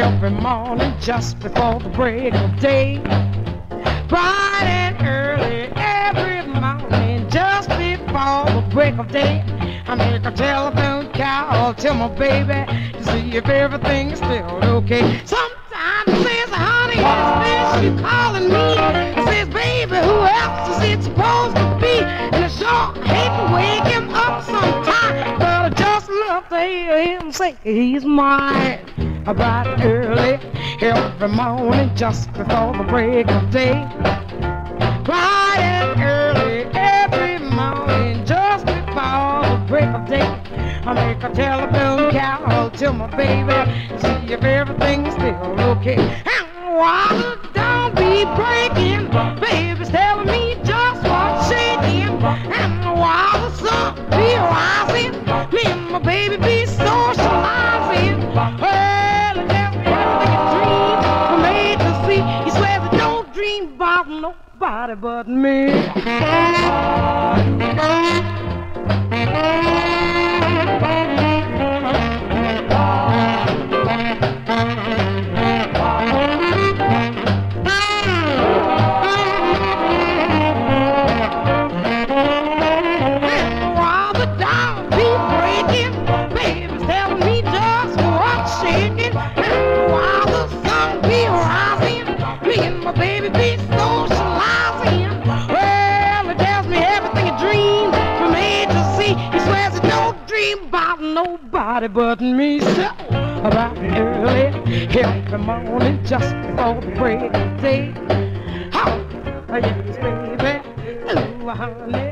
morning just before the break of day. Bright and early every morning just before the break of day. I make a telephone call to my baby to see if everything's still okay. Sometimes it says, honey, is you calling me? It says, baby, who else is it supposed to be? And I sure hate to wake him up sometime, but I just love to hear him say he's mine. Bright and early every morning just before the break of day. Bright and early every morning just before the break of day. I make a telephone call to my baby, see if everything's still okay. And while dawn be breaking, baby's telling me just what's shaking. And while the sun be rising, me and my baby be baby's telling me. Baby be socializing. About nobody but me. So, about early every morning, just before the break of day. Oh, yes, baby. Ooh, honey,